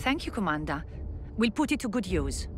Thank you, Commander. We'll put it to good use.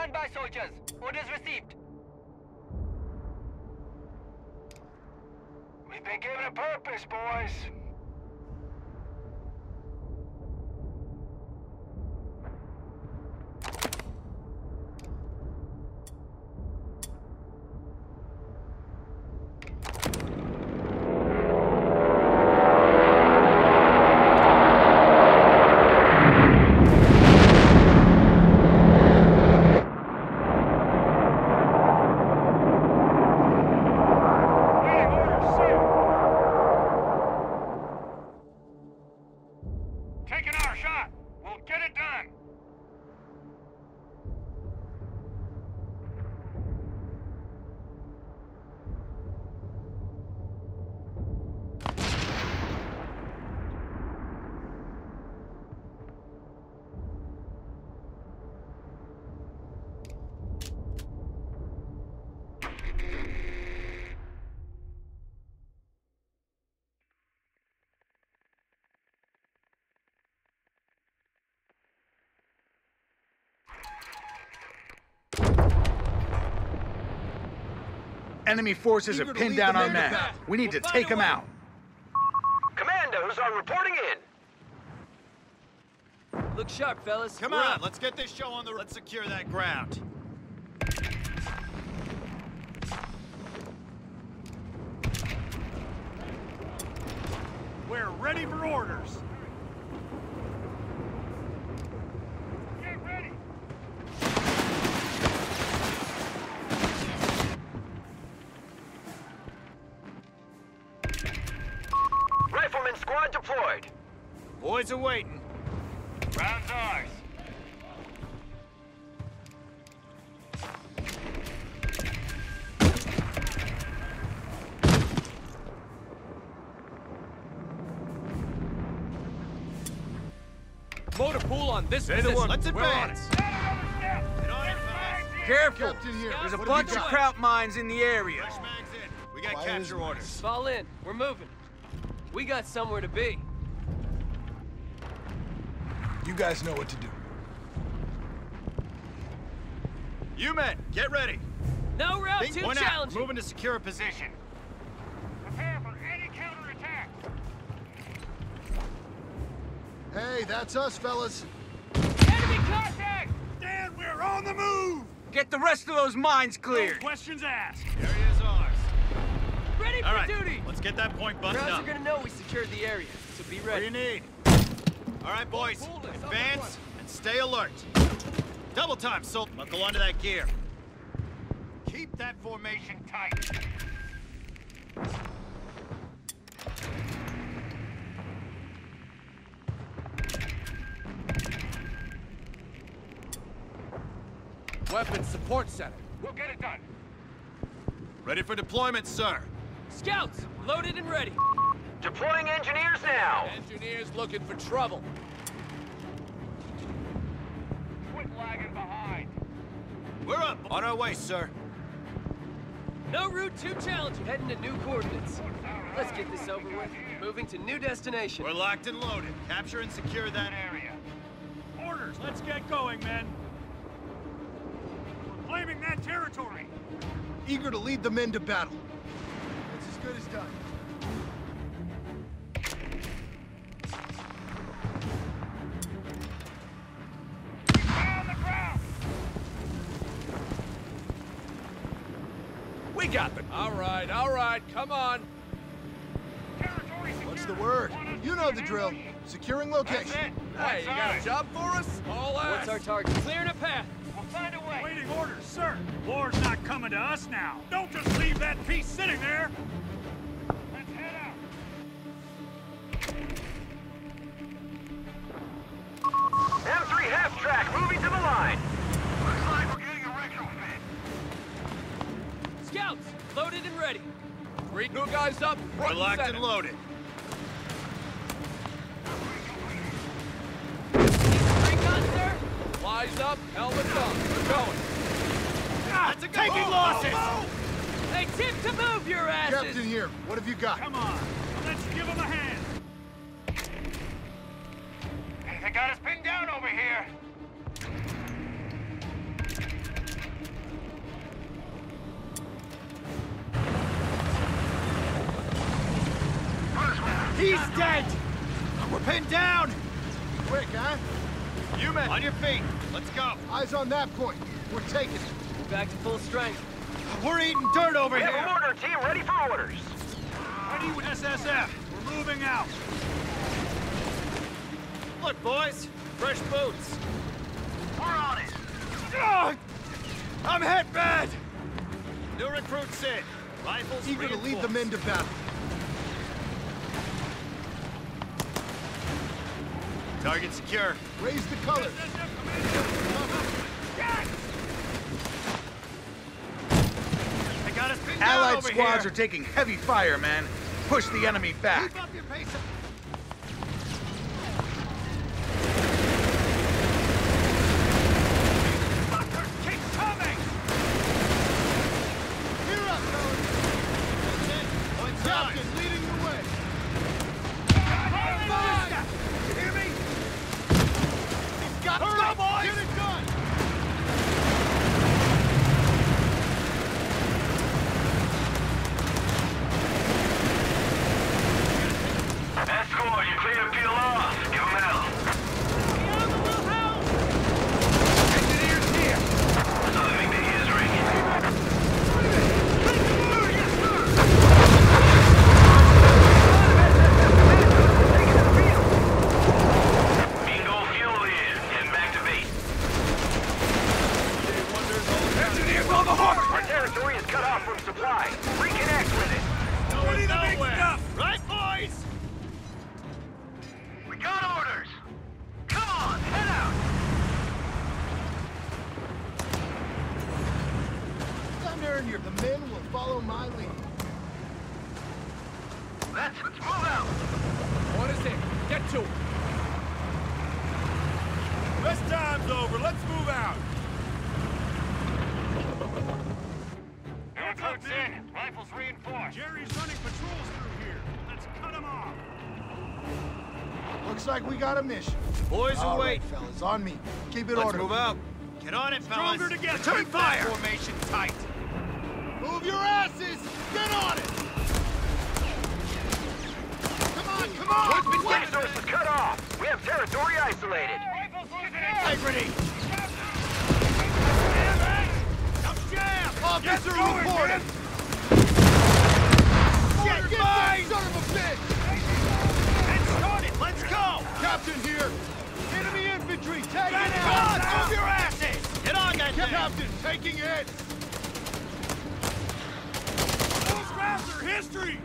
Stand by, soldiers. Orders received. We've been given a purpose, boys. Enemy forces have pinned down our men. We need to take them out. Commandos are reporting in. Look sharp, fellas. Come We're on, up. let's get this show on the. Road. Let's secure that ground. We're ready for orders. This Say the position. word. Let's We're on it. advance. Not another step. Get on it, fellas. Careful! There's a What bunch of kraut mines in the area. In. We got capture orders. Fall in. We're moving. We got somewhere to be. You guys know what to do. You men, get ready. No route Think too one out. Moving to secure a position. Prepare for any counterattack. Hey, that's us, fellas. Enemy contact! Dan, we're on the move! Get the rest of those mines cleared. Questions asked. Area is ours. Ready for All right, duty. let's get that point busted Krauts up. are gonna know we secured the area, so be ready. What do ready. you need? All right, boys. Coolness, Advance and stay alert. Double time, Sultan. Buckle onto that gear. Keep that formation tight. Support center. We'll get it done. Ready for deployment, sir. Scouts, loaded and ready. Deploying engineers now. Engineers looking for trouble. Quit lagging behind. We're up. On our way, sir. No route too challenging. Heading to new coordinates. Let's get this over with. Moving to new destination. We're locked and loaded. Capture and secure that area. Orders, let's get going, men claiming that territory. Eager to lead the men to battle. It's as good as done. We got them. All right, all right, come on. What's the word? You know the drill. Securing location. Hey, you got a job for us? All us. What's our target? Clearing a path orders, sir. War's not coming to us now. Don't just leave that piece sitting there. Let's head out. M3 half track moving to the line. Looks like we're getting a retrofit. Scouts, loaded and ready. Three new guys up, front We're locked and loaded. Recon, sir? Flies up, helmets on. We're going. That's a Taking losses! Hey, tip to move your asses! Captain here. What have you got? Come on, let's give him a hand. Hey, they got us pinned down over here. He's dead! We're pinned down! Quick, huh? You men, on your feet. Let's go. Eyes on that point. We're taking it. Back to full strength. We're eating dirt over We have here. a mortar team ready for orders. Ready with SSF. We're moving out. Look, boys. Fresh boots. We're on it. Ugh! I'm hit bad! New recruits in. Rifles Eager to lead the reinforced. men to battle. Target secure. Raise the colors. Squads here. are taking heavy fire, man. Push the enemy back. Keep up your pace. Fuckers keep coming! Here up, fellas. Points Captain leading the way. You hear me? He's got Hurry, Go, boys! Get it done. Escort, you clear to peel off. Give 'em hell. Engineers here. Southern Big is ringing. Bingo fuel in. Heading back to base. Engineers on the horse! Our territory is cut off from supply. Reconnect with it. Ready the big stuff! Right, boys? We got orders. Come on, head out. Thunder in here. The men will follow my lead. Let's, let's move out. One is in. Get to it. Rest time's over. Let's move out. Recruits in. Rifles reinforced. Jerry's running patrols through here. Let's cut him off. Looks like we got a mission. Boys All who right, fellas, on me. Keep it Let's orderly. move out. Get on it, fellas. Stronger together. Return fire. Formation tight. Move your asses! Get on it! Come on, come on! Resources cut off. We have territory isolated. Rifles losing Integrity. Jam! Officer reporting! Get Get that son of a bitch! Get started. Let's go. Captain here! Enemy infantry, taking Get it on. out! Move your asses. Get on that thing. Captain, taking it! Those rounds are history.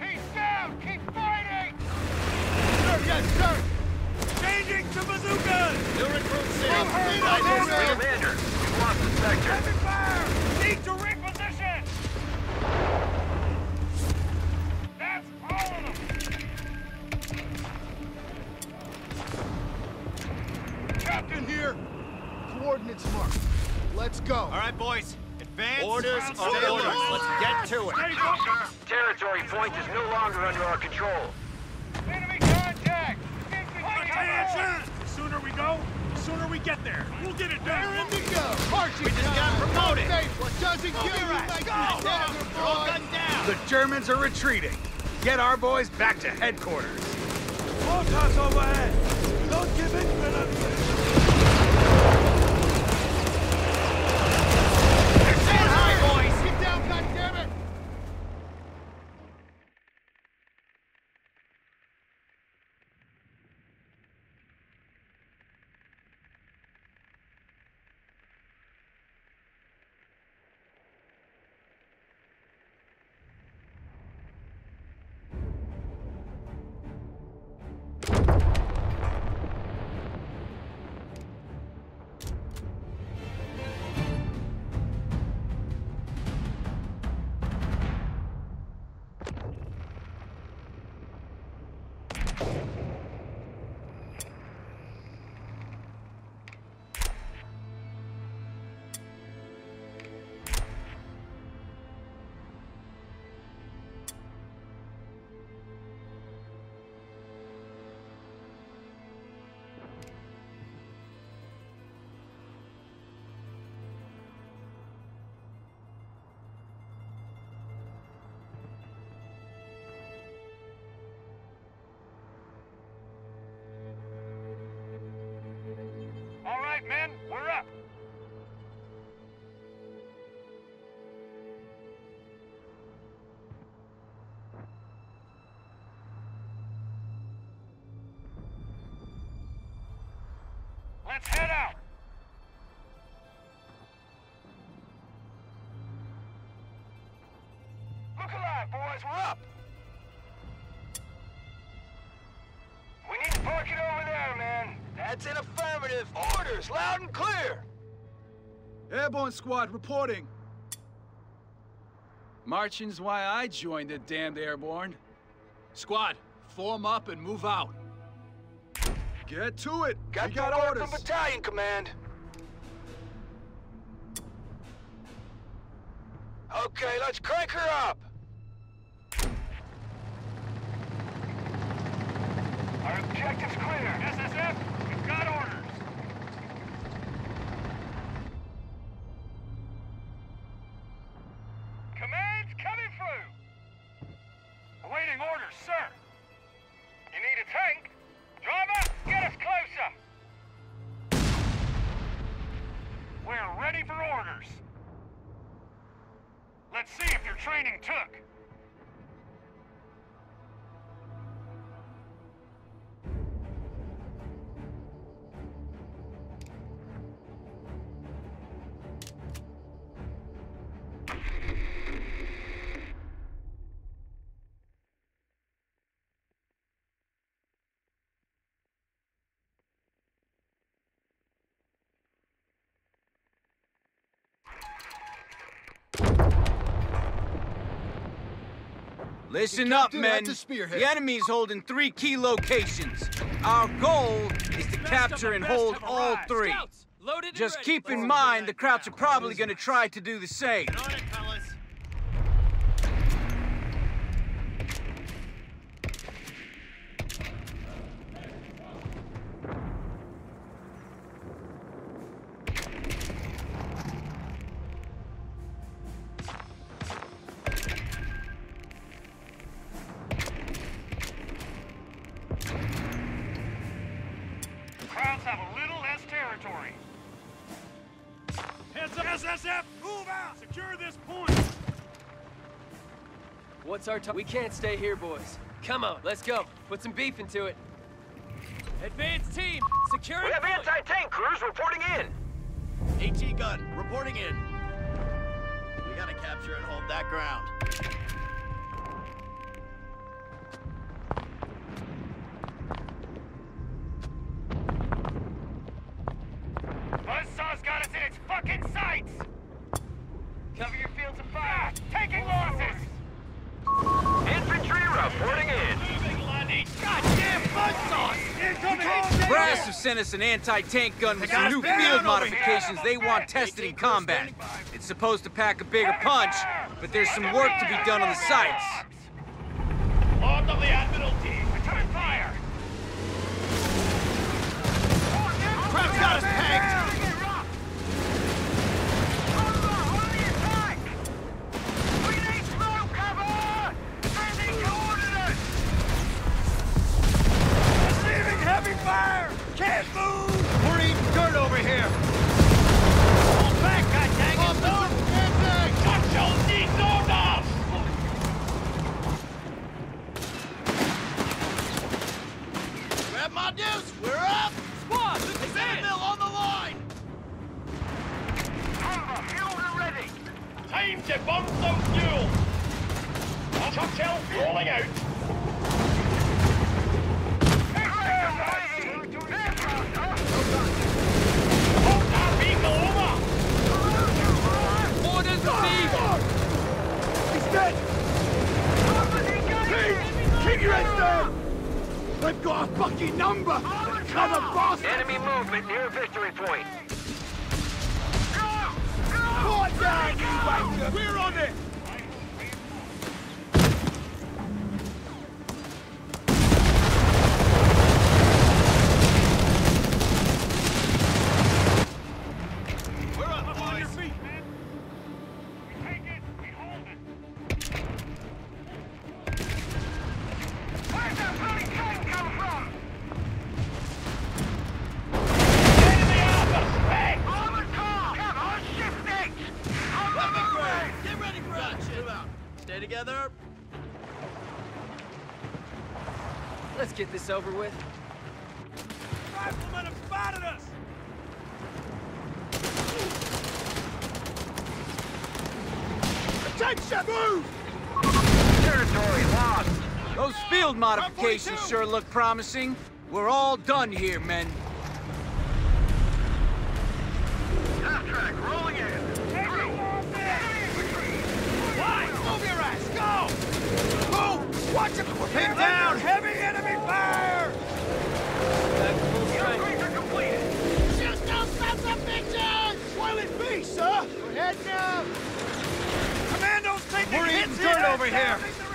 He's down! Keep fighting! Sir, yes, sir! Changing to bazookas. New recruits in. Hey, Rifles, Commander. Commander. We've lost the sector. Coordinates marked. Let's go. All right, boys. Advance. Orders Stay are alert. orders. Let's get to it. Stay! Territory point is no longer under our control. Enemy contact! Attention! The sooner we go, the sooner we get there. We'll get it done. Raring to go! Marching We just got promoted. Hey, what doesn't kill you ass. makes Go. you stronger, They're all boy! gunned down. The Germans are retreating. Get our boys back to headquarters. Mortars overhead. Don't give in, Philip. Let's head out. Look alive, boys. We're up. We need to park it over there, man. That's an affirmative. Orders, loud and clear. Airborne squad reporting. Marching's why I joined the damned airborne. Squad, form up and move out. Get to it. Got we your got word orders. from battalion command. Okay, let's crank her up. Our objective's clear. Listen up, men. the. The enemy's holding three key locations. Our goal is to capture and hold all three. Just keep in mind the Krauts are probably gonna try to do the same. We can't stay here, boys. Come on, let's go. Put some beef into it. Advance team, secure We have anti-tank crews reporting in. AT gun, reporting in. We gotta capture and hold that ground. Sent us an anti-tank gun with some new field modifications they want tested in combat. It's supposed to pack a bigger punch, but there's some work to be done on the sights. Lord of the Admiralty! Return fire! Kraut's got us pegged! Receiving heavy fire! Can't move! We're eating dirt over here! Hold back, goddaggit! Got your needs orders! Grab my deuce! We're up! Squad, look It's at in the mill on the line! Time to burn some fuel! Churchill rolling out! Hold that vehicle over! Orders received. He's dead! Keep, keep your heads down! They've got a fucking number! Clever bastard! Enemy movement near victory point. Quiet down, you! We're on it! over with? Riflemen have spotted us! Attention! Move! Territory lost! Those field modifications sure look promising. We're all done here, men. here.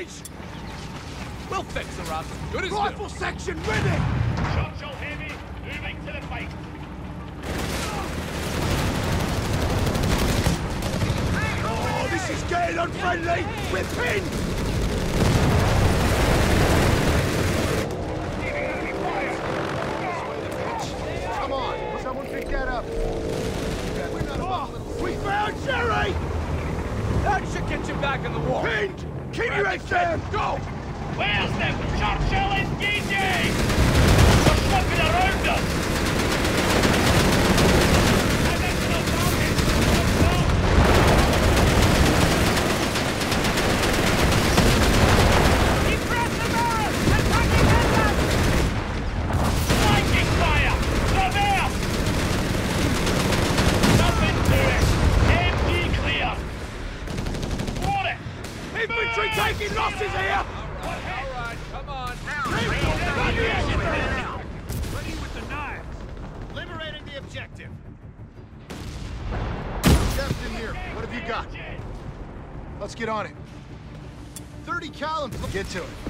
formation. We'll fix her up. Good as Rifle new. section ready! Shot shell heavy, moving to the fight. Oh, this is getting unfriendly! We're pinned! Go! Where's the Churchill engaging? to it.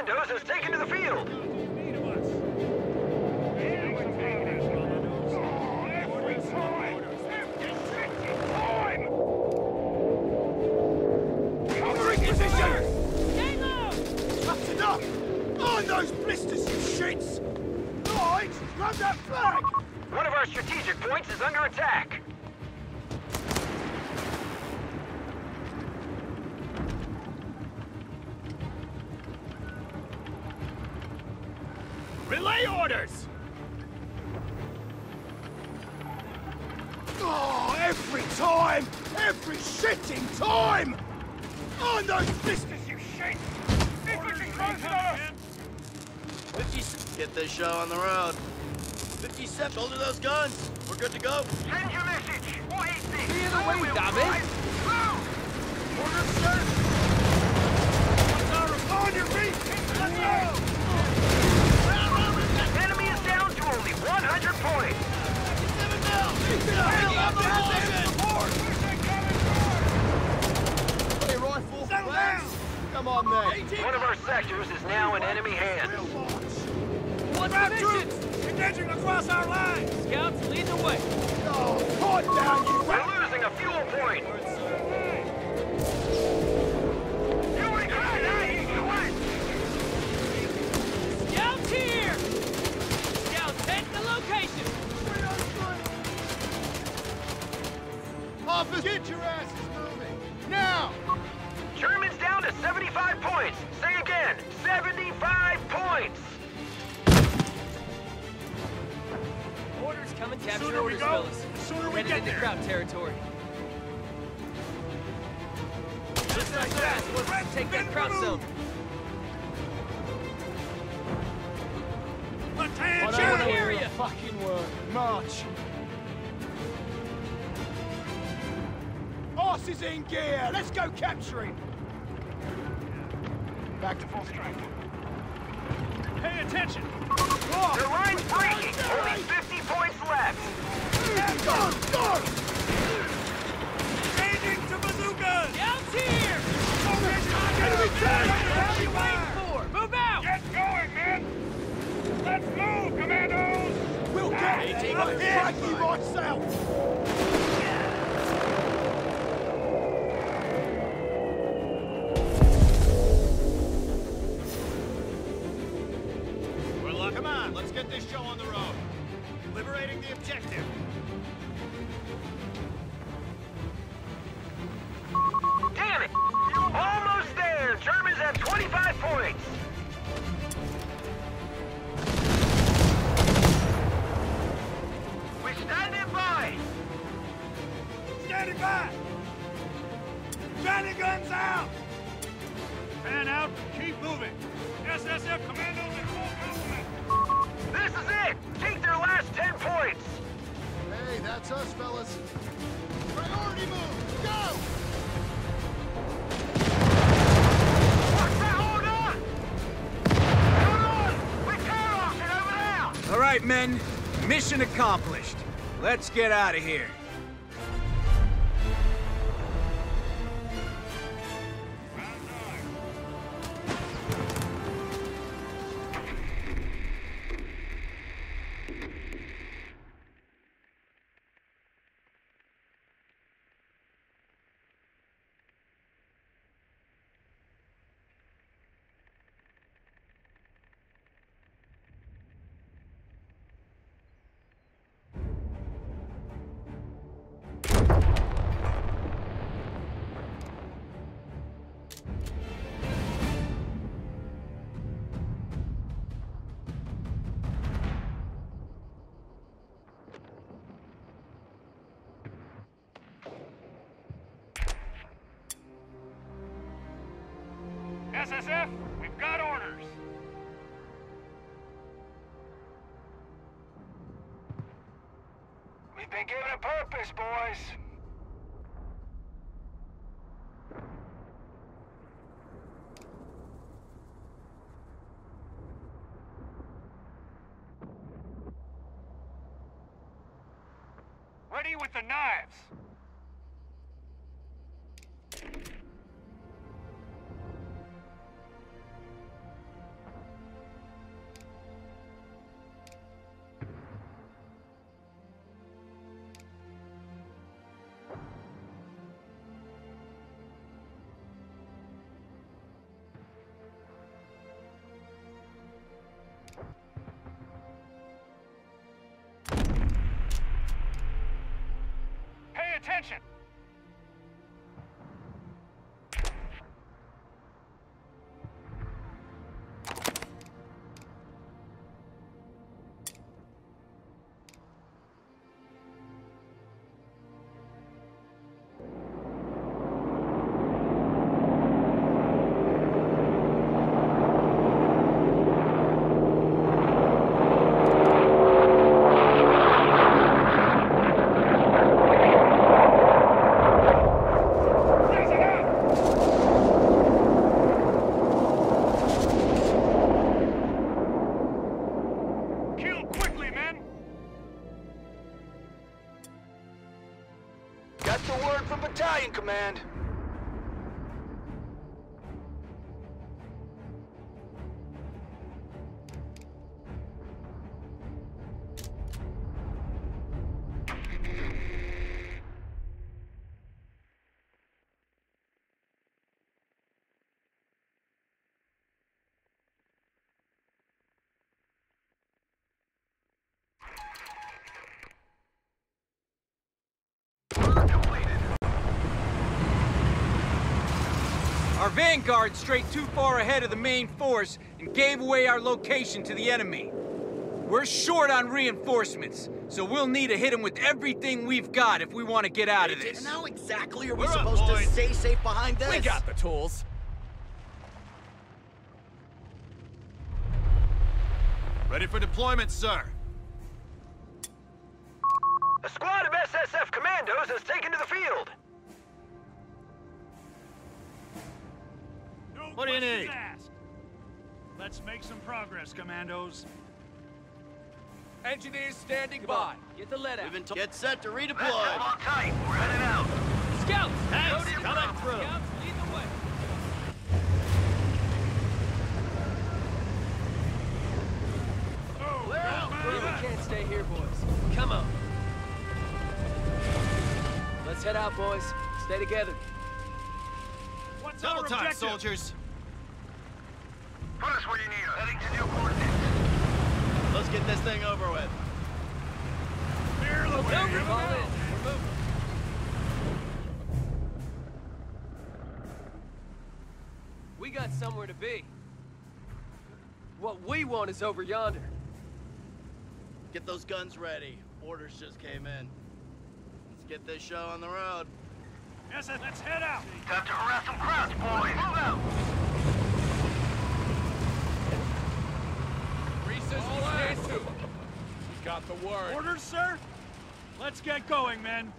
Commandos has taken to the field. On oh, those blisters, you shits! Lloyd, run that flag! One of our strategic points is under attack! 57, shoulder those guns. We're good to go. Send your message. What is this? Be in the way, David! Order, sir! On your feet! Let's go! Enemy is down to only 100 points. Hey, rifle. Settle down! Come on, mate. One of our sectors is now in enemy hands. What's the mission? Engaging across our lines! Scouts, lead the way. Oh, point down, you! We're losing a fuel point. Scouts here! Scouts, head to location! Officer, get your asses moving! Now! Germans down to 75 points. Capture Sooner we orders, go, the sooner We're we headed get into there. Kraut territory. Just like that, let's take that Kraut zone. Left-hand Secure the channel! area! Fucking word. March! Horses in gear! Let's go capturing! Back to full strength. Pay attention! The line's breaking. Only 50 points Go! Go! Changing to bazookas! Scouts men. Mission accomplished. Let's get out of here. SSF, we've got orders. We've been given a purpose, boys. attention! Got the word from Battalion Command. Vanguard strayed too far ahead of the main force and gave away our location to the enemy. We're short on reinforcements, so we'll need to hit them with everything we've got if we want to get out of this. And how exactly are we We're up, supposed to stay safe behind this? We got the tools. Ready for deployment, sir. A squad of SSF commandos has taken to the field. No What do you need? asked. Let's make some progress, commandos. Engineers standing by. Get the lead out. We've been. Get set to Let's redeploy. hold on tight. We're headed out. Scouts, Tanks go to your coming through. Scouts, lead the way. Oh, Well, man. we can't stay here, boys. Come on. Let's head out, boys. Stay together. What's Double our time, objective? soldiers. Put us where you need us. Heading to new coordinates. Let's get this thing over with. Clear the way. Over, Here we fall go. in. We're moving. We got somewhere to be. What we want is over yonder. Get those guns ready. Orders just came in. Let's get this show on the road. Yes, sir. let's head out. Time to harass some Krauts, boys. Move out. Recess will stand too. He's got the word. Orders, sir? Let's get going, men.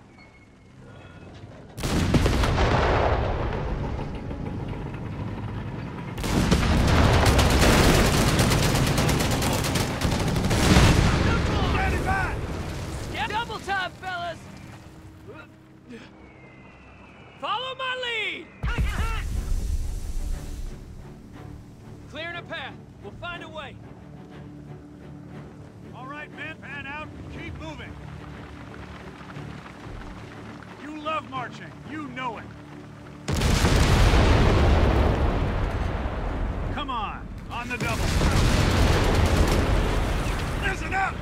Standing by! Double time, fellas! Follow my lead! Clearing a path. We'll find a way. All right, men, fan out. Keep moving. You love marching. You know it. Come on, on the double. Listen up!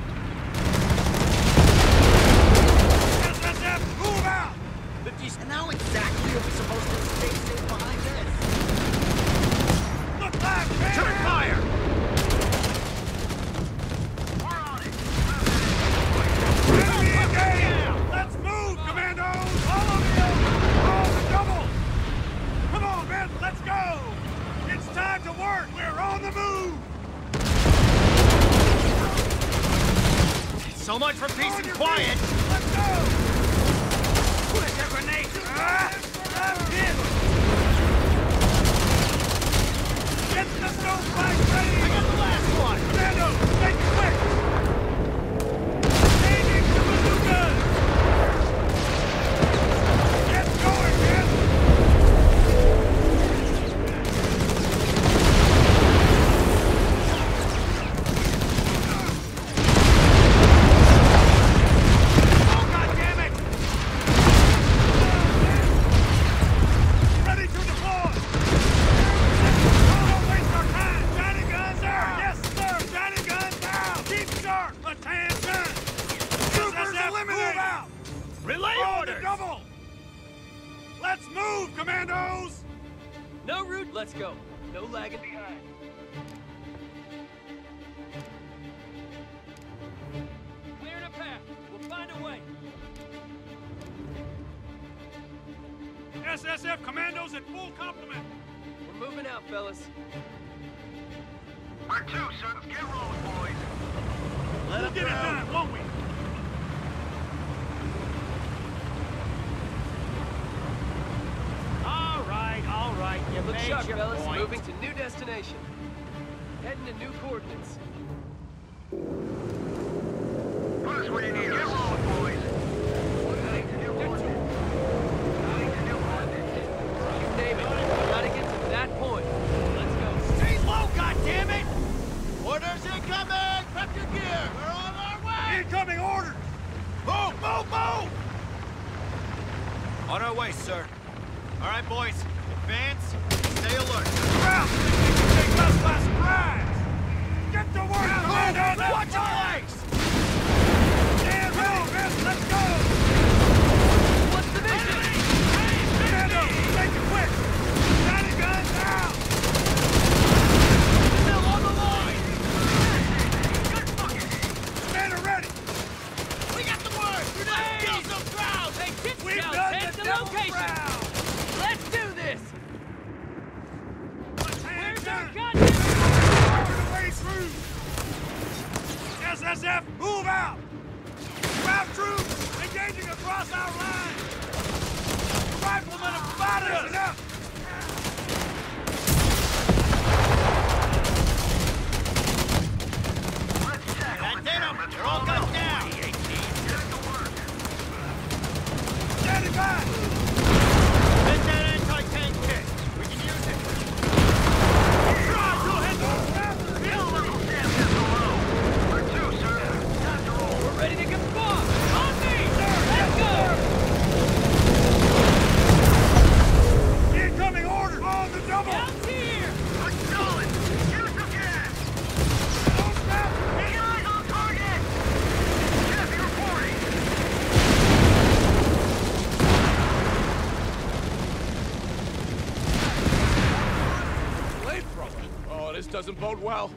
doesn't bode well.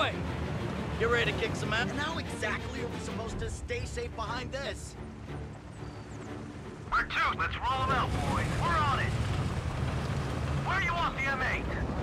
way. Get ready to kick some ass. And how exactly are we supposed to stay safe behind this? We're two. Let's roll them out, boys. We're on it. Where you want the M8?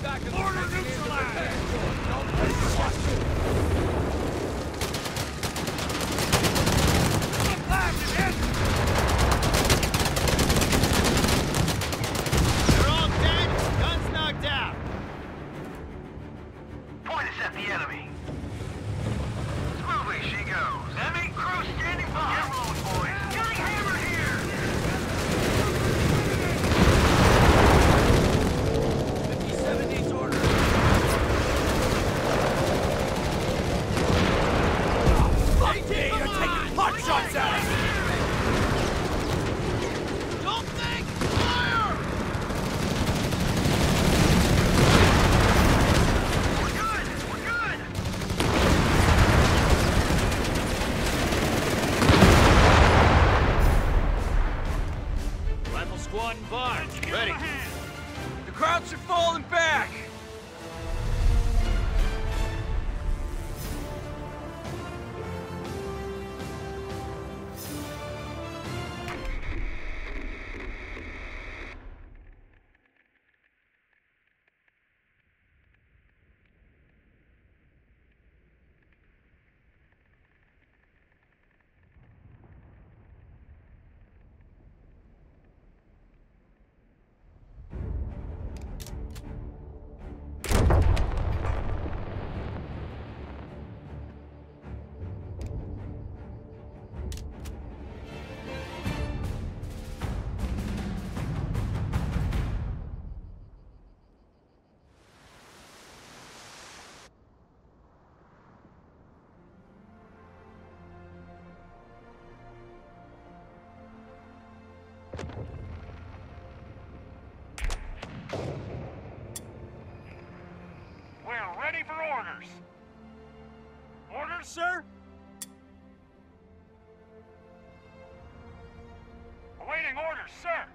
back and Order neutralized! We're ready for orders. Orders, sir? Awaiting orders, sir.